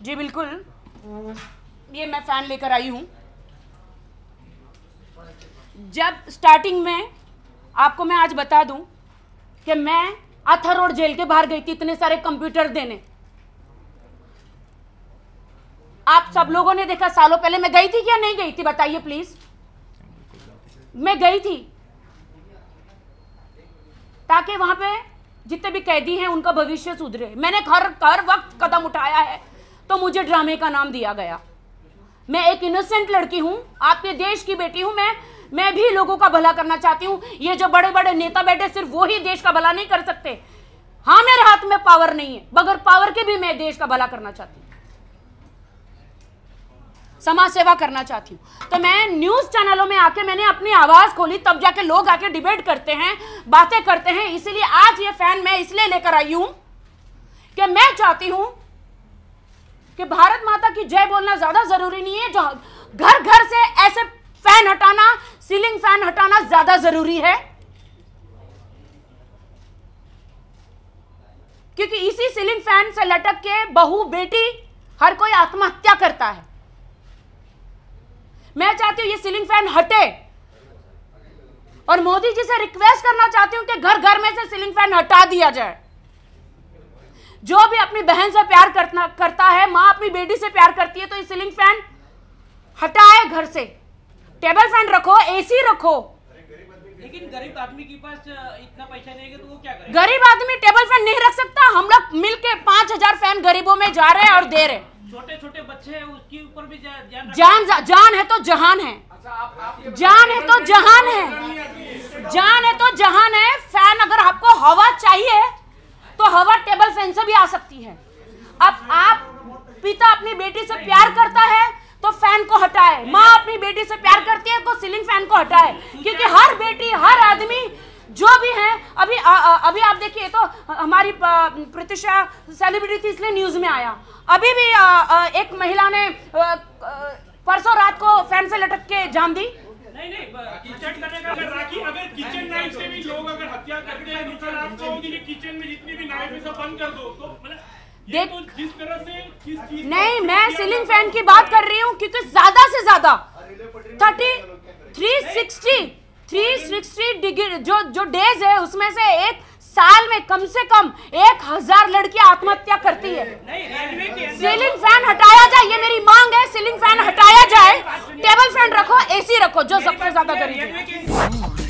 जी, बिल्कुल। ये मैं फ़ैन लेकर आई हूँ। जब स्टार्टिंग में आपको मैं आज बता दूँ कि मैं अथर रोड जेल के बाहर गई थी इतने सारे कंप्यूटर देने। आप सब लोगों ने देखा, सालों पहले मैं गई थी क्या नहीं गई थी, बताइए प्लीज़ मैं गई थी। ताकि वहाँ पे जितने भी कैदी हैं, उनका भविष्य सुधरे। मैंने हर हर वक्त कदम उठाया है। तो मुझे ड्रामे का नाम दिया गया। मैं एक इनोसेंट लड़की हूँ, आपके देश की बेटी हूँ मैं। मैं भी लोगों का भला करना चाहती हूँ। ये जो बड़े बड़े नेता बैठे, सिर्फ़ वो ही देश का भला नहीं कर सकते। हाँ मेरे हाथ में पावर नहीं है, बगैर पावर के भी मैं देश का भला करना चाहती हूँ। समाज सेवा करना चाहती हूँ। तो मैं न्यूज़ चैनलों में आके मैंने अपनी आवाज़ खोली, तब जाके लोग आके डिबेट करते हैं, बातें करते हैं। इसीलिए आज ये फ़ैन मैं इसलिए लेकर आई हूँ कि मैं चाहती हूँ कि भारत माता की जय बोलना ज़्यादा ज़रूरी नहीं है, जो घर घर से ऐसे फ़ैन हटाना सीलिंग फ़ैन हटाना ज़्यादा ज़रूरी है। क्योंकि इसी सीलिंग फ़ैन से लटक के बहू, बेटी, हर कोई आत्महत्या करता है। मैं चाहती हूँ ये सीलिंग फ़ैन हटे। और मोदी जी से रिक्वेस्ट करना चाहती हूँ कि घर घर में से सीलिंग फ़ैन हटा दिया जाए। जो भी अपनी बहन से प्यार करना करता है माँ अपनी बेटी से प्यार करती है तो ये सीलिंग फ़ैन हटाए घर से। टेबल फ़ैन रखो एसी रखो। लेकिन गरीब आदमी के पास इतना पैसा नहीं है तो वो क्या करे? गरीब आदमी टेबल फ़ैन नहीं रख सकता। हम लोग मिलके पाँच हज़ार फ़ैन गरीबों में जा रहे हैं और दे रहे हैं। छोटे छोटे बच्चे हैं उसके ऊपर भी जा- जान जान है तो जहान है। जान है तो जहान है। जान है तो जहान है। फ़ैन अगर आपको हवा चाहिए तो हवा टेबल फ़ैन से भी आ सकती है। अब आप पिता अपनी बेटी से प्यार करता है तो फ़ैन को हटाए। माँ अपनी बेटी से प्यार करती है तो सीलिंग फ़ैन को हटाए। क्योंकि हर बेटी हर आदमी जो भी है अभी आ, आ, अभी आप देखिए तो हमारी प्रतिशा सेलिब्रिटी थी इसलिए न्यूज़ में आया। अभी भी आ, आ, एक महिला ने परसों रात को फ़ैन से लटक के जान दी। नहीं नहीं चट करने का अगर राखी अगर किचन नाइफ से भी लोग अगर हत्या करते हैं नुकसान आप कहोगे कि किचन में बंद कर दो। तो मतलब देख- तो जिस तरह से किस चीज़ नहीं मैं सीलिंग फ़ैन की बात कर रही हूँ क्योंकि ज़्यादा से ज़्यादा thirty three sixty three sixty degree जो जो डेज़ है उसमें से एक साल में कम से कम एक हज़ार लड़कियाँ आत्महत्या करती है। सीलिंग फ़ैन हटाया जाए ये मेरी मांग है सीलिंग फ़ैन हटाया जाए टेबल फ़ैन रखो एसी रखो जो सबसे ज़्यादा गरीब है।